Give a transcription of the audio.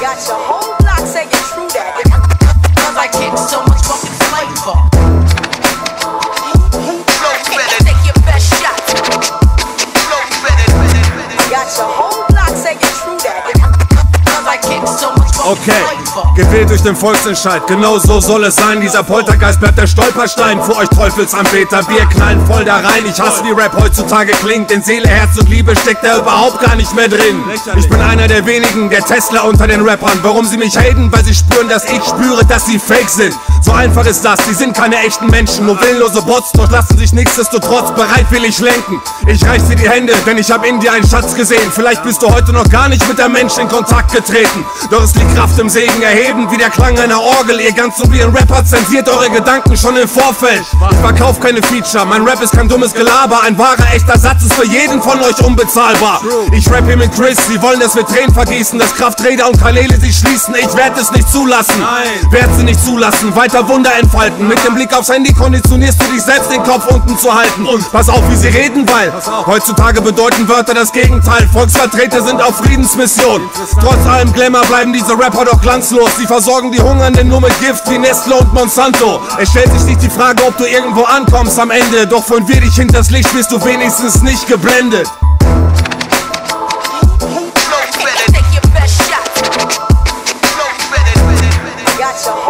Got your whole Okay, gewählt durch den Volksentscheid, genau so soll es sein. Dieser Poltergeist bleibt der Stolperstein für euch Teufelsanbeter. Wir knallen voll da rein. Ich hasse wie Rap heutzutage klingt. In Seele, Herz und Liebe steckt er überhaupt gar nicht mehr drin. Ich bin einer der wenigen, der Tesla unter den Rappern. Warum sie mich haten? Weil sie spüren, dass ich spüre, dass sie fake sind. So einfach ist das, sie sind keine echten Menschen, nur willenlose Bots, doch lassen sich nichtsdestotrotz bereitwillig lenken. Ich reich dir die Hände, denn ich hab in dir einen Schatz gesehen. Vielleicht bist du heute noch gar nicht mit der Mensch in Kontakt getreten. Doch es liegt Kraft im Segen erheben, wie der Klang einer Orgel. Ihr ganz so wie ein Rapper zensiert eure Gedanken schon im Vorfeld. Ich verkauf keine Feature, mein Rap ist kein dummes Gelaber. Ein wahrer, echter Satz ist für jeden von euch unbezahlbar. Ich rap hier mit Chris, sie wollen, dass wir Tränen vergießen, dass Krafträder und Kanäle sich schließen. Ich werde es nicht zulassen, werd sie nicht zulassen. Weiter Wunder entfalten. Mit dem Blick aufs Handy konditionierst du dich selbst, den Kopf unten zu halten. Und pass auf, wie sie reden, weil heutzutage bedeuten Wörter das Gegenteil. Volksvertreter sind auf Friedensmission. Trotz allem Glamour bleiben diese Rapper Rapper doch glanzlos, Sie versorgen die Hungernden nur mit Gift wie Nestle und Monsanto. Es stellt sich nicht die Frage, ob du irgendwo ankommst am Ende, doch von wir dich hinters Licht bist du wenigstens nicht geblendet. Take your best shot.